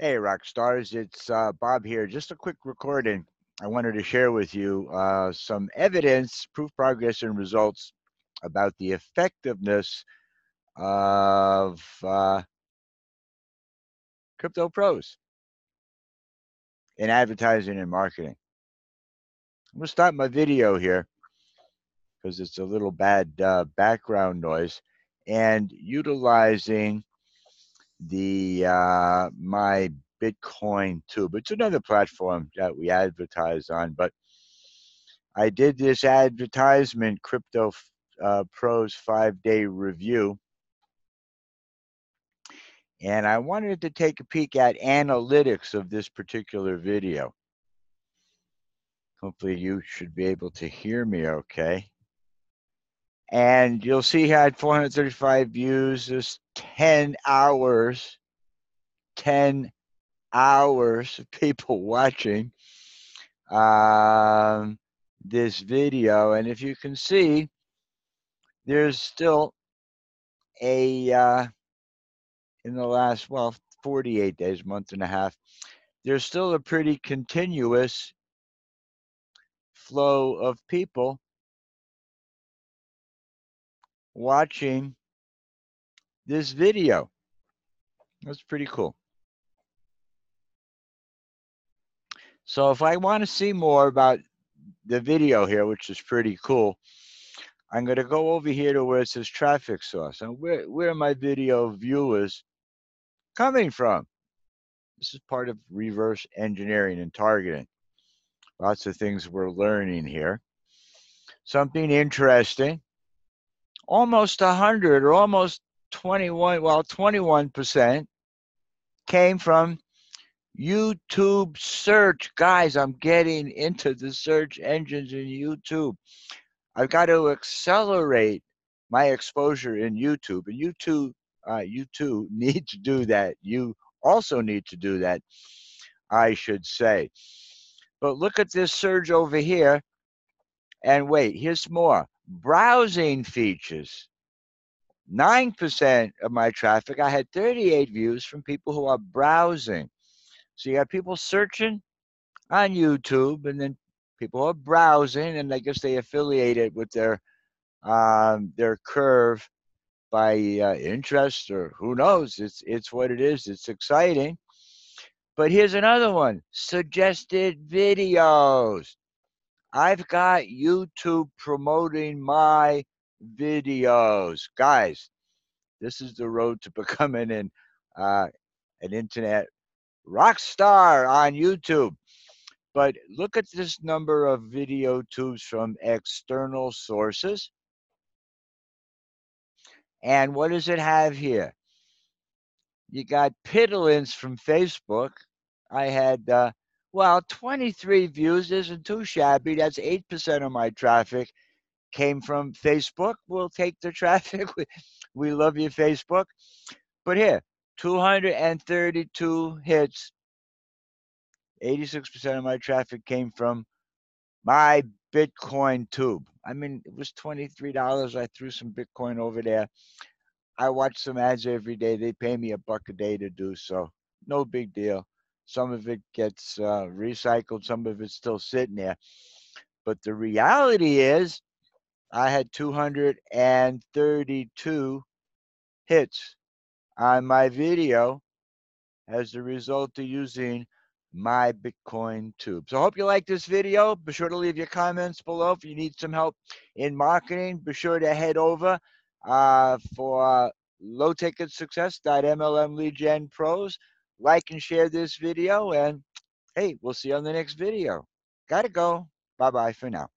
Hey, rock stars, it's uh, Bob here. Just a quick recording. I wanted to share with you uh, some evidence, proof, progress, and results about the effectiveness of uh, crypto pros in advertising and marketing. I'm going to start my video here because it's a little bad uh, background noise and utilizing the uh, my Bitcoin tube. It's another platform that we advertise on, but I did this advertisement, Crypto uh, Pros five day review, and I wanted to take a peek at analytics of this particular video. Hopefully, you should be able to hear me okay. And you'll see he had 435 views, just 10 hours, 10 hours of people watching um, this video. And if you can see, there's still a, uh, in the last, well, 48 days, month and a half, there's still a pretty continuous flow of people watching this video. That's pretty cool. So if I want to see more about the video here, which is pretty cool, I'm going to go over here to where it says traffic source. And where, where are my video viewers coming from? This is part of reverse engineering and targeting. Lots of things we're learning here. Something interesting almost 100 or almost 21, well, 21% came from YouTube search. Guys, I'm getting into the search engines in YouTube. I've got to accelerate my exposure in YouTube. And you too, uh, you too need to do that. You also need to do that, I should say. But look at this surge over here. And wait, here's more browsing features. 9% of my traffic, I had 38 views from people who are browsing. So you have people searching on YouTube and then people are browsing and I guess they affiliate it with their um, their curve by uh, interest or who knows. It's, it's what it is. It's exciting. But here's another one, suggested videos. I've got YouTube promoting my videos. Guys, this is the road to becoming an, uh, an internet rock star on YouTube. But look at this number of video tubes from external sources. And what does it have here? You got piddlings from Facebook. I had uh, well, 23 views isn't too shabby. That's 8% of my traffic came from Facebook. We'll take the traffic. We, love you, Facebook. But here, 232 hits. 86% of my traffic came from my Bitcoin tube. I mean, it was $23. I threw some Bitcoin over there. I watch some ads every day. They pay me a buck a day to do so. No big deal. Some of it gets uh, recycled, some of it's still sitting there. But the reality is, I had 232 hits on my video as a result of using my Bitcoin tube. So I hope you like this video. Be sure to leave your comments below. If you need some help in marketing, be sure to head over uh, for low like and share this video. And hey, we'll see you on the next video. Gotta go. Bye bye for now.